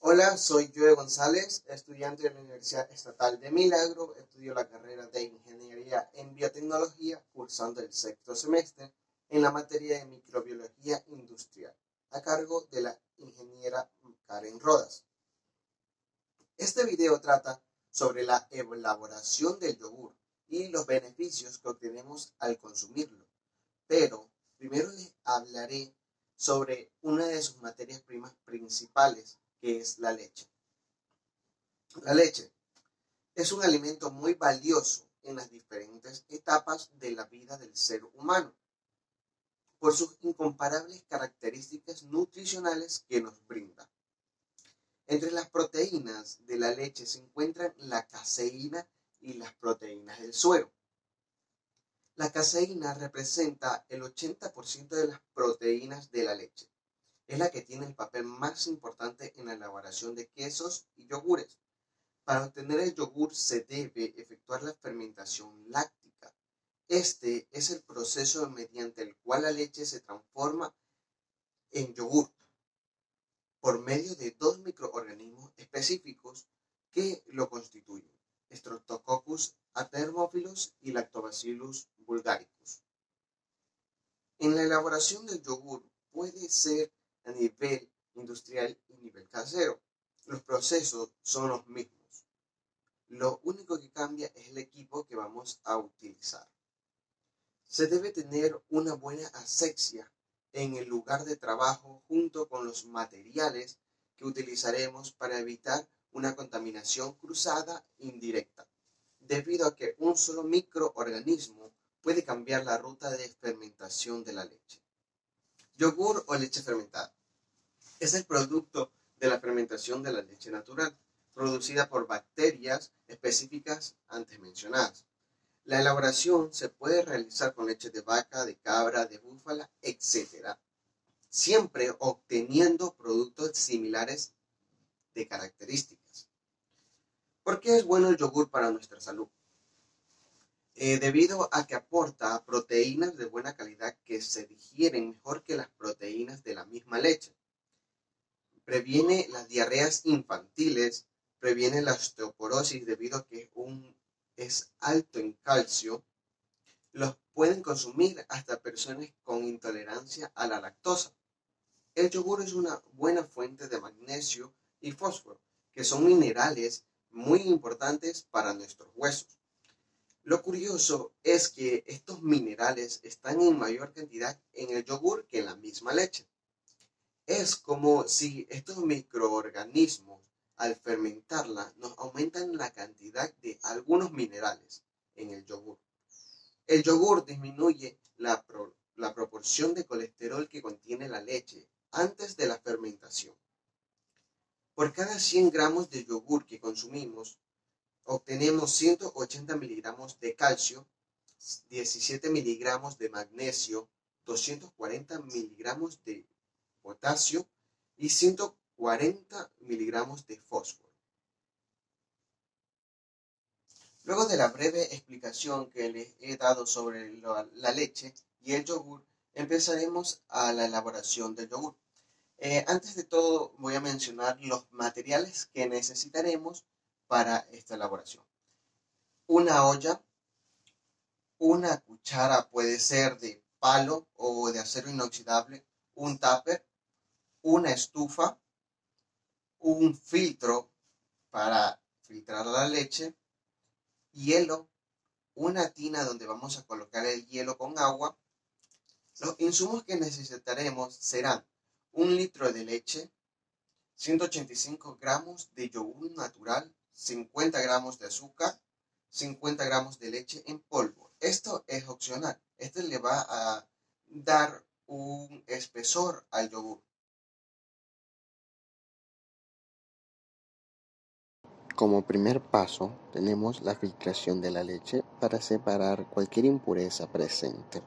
Hola, soy Joe González, estudiante de la Universidad Estatal de Milagro. Estudio la carrera de Ingeniería en Biotecnología, cursando el sexto semestre en la materia de Microbiología Industrial, a cargo de la ingeniera Karen Rodas. Este video trata sobre la elaboración del yogur y los beneficios que obtenemos al consumirlo. Pero primero les hablaré sobre una de sus materias primas principales, que es la leche. La leche es un alimento muy valioso en las diferentes etapas de la vida del ser humano, por sus incomparables características nutricionales que nos brinda. Entre las proteínas de la leche se encuentran la caseína y las proteínas del suero. La caseína representa el 80% de las proteínas de la leche. Es la que tiene el papel más importante en la elaboración de quesos y yogures. Para obtener el yogur se debe efectuar la fermentación láctica. Este es el proceso mediante el cual la leche se transforma en yogur por medio de dos microorganismos específicos que lo constituyen. Streptococcus atermófilos y Lactobacillus bulgaricus. En la elaboración del yogur puede ser a nivel industrial y nivel casero. Los procesos son los mismos. Lo único que cambia es el equipo que vamos a utilizar. Se debe tener una buena asepsia en el lugar de trabajo junto con los materiales que utilizaremos para evitar una contaminación cruzada indirecta, debido a que un solo microorganismo puede cambiar la ruta de fermentación de la leche. Yogur o leche fermentada. Es el producto de la fermentación de la leche natural, producida por bacterias específicas antes mencionadas. La elaboración se puede realizar con leche de vaca, de cabra, de búfala, etc. Siempre obteniendo productos similares de características. ¿Por qué es bueno el yogur para nuestra salud? Eh, debido a que aporta proteínas de buena calidad que se digieren mejor que las proteínas de la misma leche. Previene las diarreas infantiles, previene la osteoporosis debido a que un, es alto en calcio. Los pueden consumir hasta personas con intolerancia a la lactosa. El yogur es una buena fuente de magnesio y fósforo, que son minerales muy importantes para nuestros huesos. Lo curioso es que estos minerales están en mayor cantidad en el yogur que en la misma leche. Es como si estos microorganismos al fermentarla nos aumentan la cantidad de algunos minerales en el yogur. El yogur disminuye la, la proporción de colesterol que contiene la leche antes de la fermentación. Por cada 100 gramos de yogur que consumimos, obtenemos 180 miligramos de calcio, 17 miligramos de magnesio, 240 miligramos de potasio y 140 miligramos de fósforo. Luego de la breve explicación que les he dado sobre la leche y el yogur, empezaremos a la elaboración del yogur. Eh, antes de todo voy a mencionar los materiales que necesitaremos para esta elaboración. Una olla, una cuchara puede ser de palo o de acero inoxidable, un tupper, una estufa, un filtro para filtrar la leche, hielo, una tina donde vamos a colocar el hielo con agua. Los insumos que necesitaremos serán un litro de leche, 185 gramos de yogur natural, 50 gramos de azúcar, 50 gramos de leche en polvo. Esto es opcional. Esto le va a dar un espesor al yogur. Como primer paso, tenemos la filtración de la leche para separar cualquier impureza presente.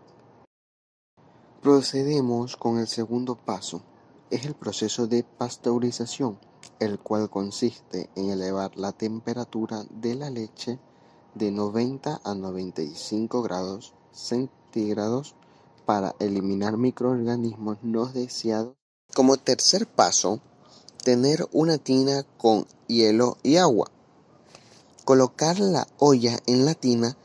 Procedemos con el segundo paso, es el proceso de pasteurización, el cual consiste en elevar la temperatura de la leche de 90 a 95 grados centígrados para eliminar microorganismos no deseados. Como tercer paso, Tener una tina con hielo y agua. Colocar la olla en la tina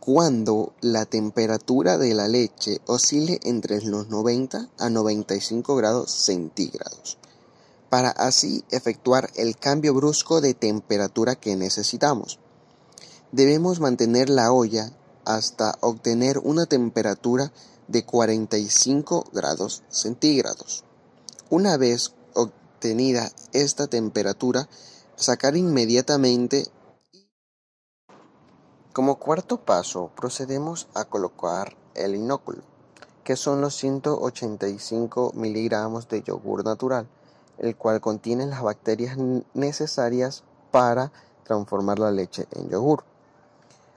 cuando la temperatura de la leche oscile entre los 90 a 95 grados centígrados, para así efectuar el cambio brusco de temperatura que necesitamos. Debemos mantener la olla hasta obtener una temperatura de 45 grados centígrados. Una vez obtenida esta temperatura, sacar inmediatamente como cuarto paso, procedemos a colocar el inóculo, que son los 185 miligramos de yogur natural, el cual contiene las bacterias necesarias para transformar la leche en yogur.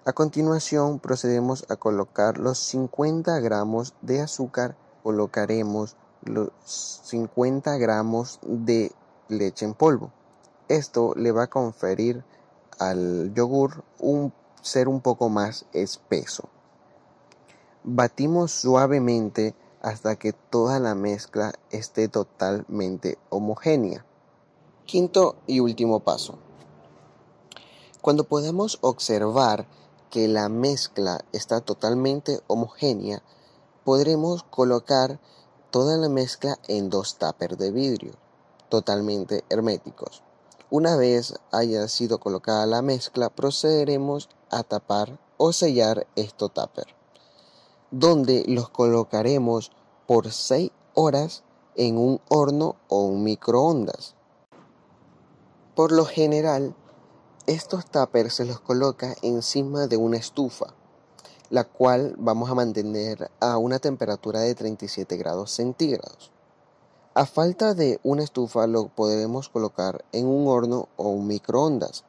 A continuación procedemos a colocar los 50 gramos de azúcar, colocaremos los 50 gramos de leche en polvo. Esto le va a conferir al yogur un ser un poco más espeso. Batimos suavemente hasta que toda la mezcla esté totalmente homogénea. Quinto y último paso. Cuando podamos observar que la mezcla está totalmente homogénea, podremos colocar toda la mezcla en dos tuppers de vidrio, totalmente herméticos. Una vez haya sido colocada la mezcla, procederemos a tapar o sellar estos tupper, donde los colocaremos por 6 horas en un horno o un microondas. Por lo general, estos tuppers se los coloca encima de una estufa, la cual vamos a mantener a una temperatura de 37 grados centígrados. A falta de una estufa lo podremos colocar en un horno o un microondas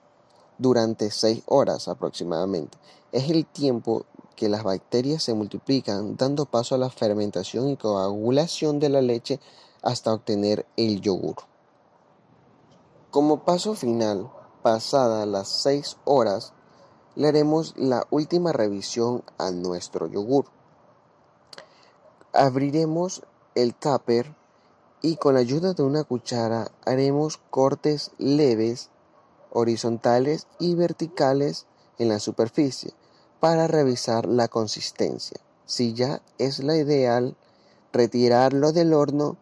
durante 6 horas aproximadamente. Es el tiempo que las bacterias se multiplican dando paso a la fermentación y coagulación de la leche hasta obtener el yogur. Como paso final, Pasadas las 6 horas, le haremos la última revisión a nuestro yogur. Abriremos el tupper y con la ayuda de una cuchara haremos cortes leves, horizontales y verticales en la superficie para revisar la consistencia. Si ya es la ideal, retirarlo del horno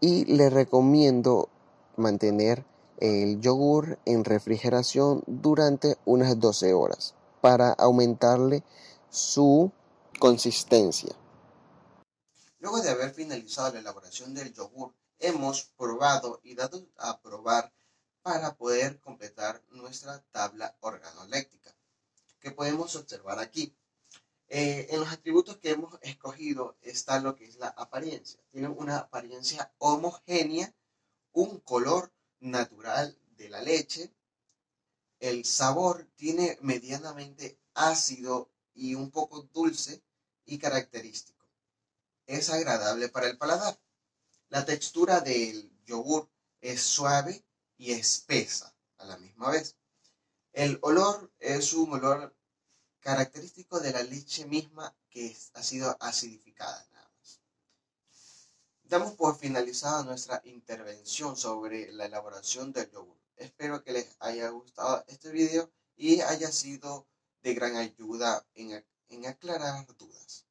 y le recomiendo mantener el yogur en refrigeración durante unas 12 horas para aumentarle su consistencia. Luego de haber finalizado la elaboración del yogur, hemos probado y dado a probar para poder completar nuestra tabla organoléctrica, que podemos observar aquí. Eh, en los atributos que hemos escogido está lo que es la apariencia. Tiene una apariencia homogénea, un color natural de la leche. El sabor tiene medianamente ácido y un poco dulce y característico. Es agradable para el paladar. La textura del yogur es suave y espesa a la misma vez. El olor es un olor característico de la leche misma que ha sido acidificada. Damos por finalizada nuestra intervención sobre la elaboración del yogur. Espero que les haya gustado este video y haya sido de gran ayuda en, en aclarar dudas.